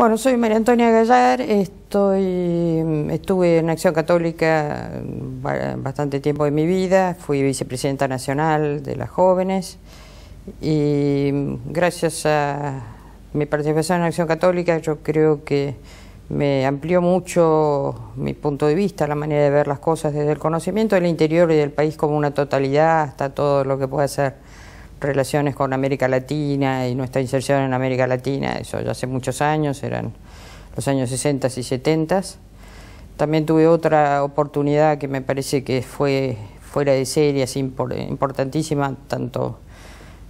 Bueno, soy María Antonia Gallar, estoy, estuve en Acción Católica bastante tiempo de mi vida, fui vicepresidenta nacional de las jóvenes y gracias a mi participación en Acción Católica yo creo que me amplió mucho mi punto de vista, la manera de ver las cosas desde el conocimiento del interior y del país como una totalidad hasta todo lo que puede ser relaciones con América Latina y nuestra inserción en América Latina, eso ya hace muchos años, eran los años 60 y 70. También tuve otra oportunidad que me parece que fue fuera de serie, así importantísima, tanto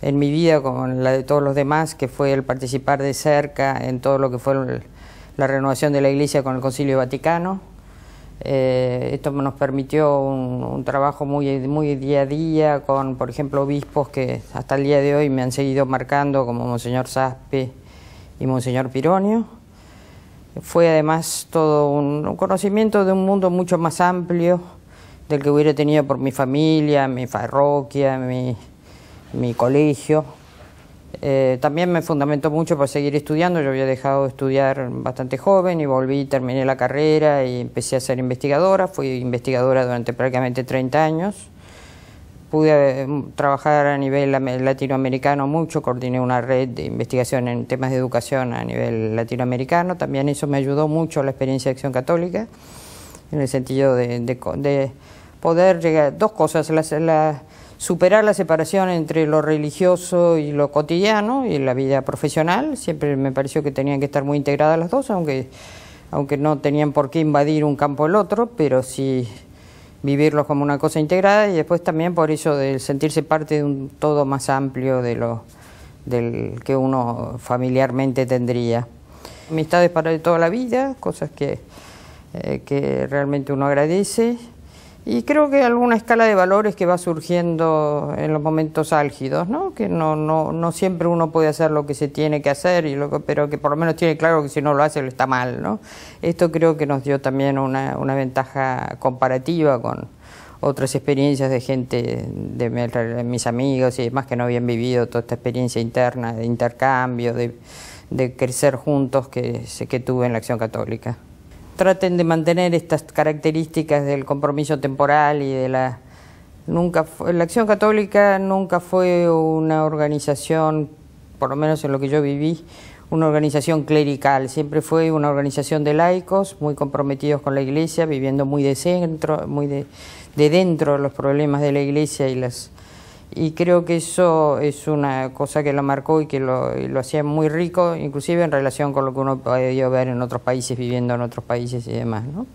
en mi vida como en la de todos los demás, que fue el participar de cerca en todo lo que fue la renovación de la Iglesia con el Concilio Vaticano eh, esto nos permitió un, trabajo muy, muy día a día con, por ejemplo, obispos que hasta el día de hoy me han seguido marcando, como Monseñor Saspe y Monseñor Pironio. Fue además todo un, conocimiento de un mundo mucho más amplio del que hubiera tenido por mi familia, mi parroquia, mi, mi colegio. Eh, también me fundamentó mucho para seguir estudiando. Yo había dejado de estudiar bastante joven y volví, terminé la carrera y empecé a ser investigadora. Fui investigadora durante prácticamente 30 años. Pude eh, trabajar a nivel latinoamericano mucho, coordiné una red de investigación en temas de educación a nivel latinoamericano. También eso me ayudó mucho la experiencia de Acción Católica, en el sentido de, de, poder llegar. Dos cosas. La, superar la separación entre lo religioso y lo cotidiano y la vida profesional. Siempre me pareció que tenían que estar muy integradas las dos, aunque, aunque no tenían por qué invadir un campo el otro, pero sí vivirlos como una cosa integrada y después también por eso de sentirse parte de un todo más amplio de lo del que uno familiarmente tendría. Amistades para toda la vida, cosas que, eh, que realmente uno agradece. Y creo que alguna escala de valores que va surgiendo en los momentos álgidos, ¿no? que no, no, no siempre uno puede hacer lo que se tiene que hacer, y lo, pero que por lo menos tiene claro que si no lo hace lo está mal. ¿no? Esto creo que nos dio también una, una ventaja comparativa con otras experiencias de gente, de mis amigos y demás que no habían vivido toda esta experiencia interna de intercambio, de, de crecer juntos que, que tuve en la acción católica traten de mantener estas características del compromiso temporal y de la nunca la Acción Católica nunca fue una organización, por lo menos en lo que yo viví, una organización clerical, siempre fue una organización de laicos muy comprometidos con la Iglesia, viviendo muy de centro, muy de, de dentro de los problemas de la Iglesia y las y creo que eso es una cosa que lo marcó y que lo, lo hacía muy rico, inclusive en relación con lo que uno podido ver en otros países, viviendo en otros países y demás, ¿no?